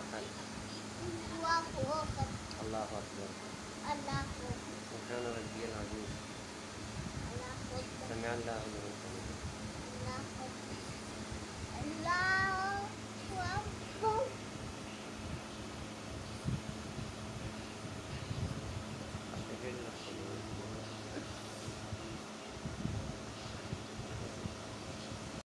عمال الله أكبر. الله أكبر. الله أكبر سبحان ربي العظيم سمع الله. لمن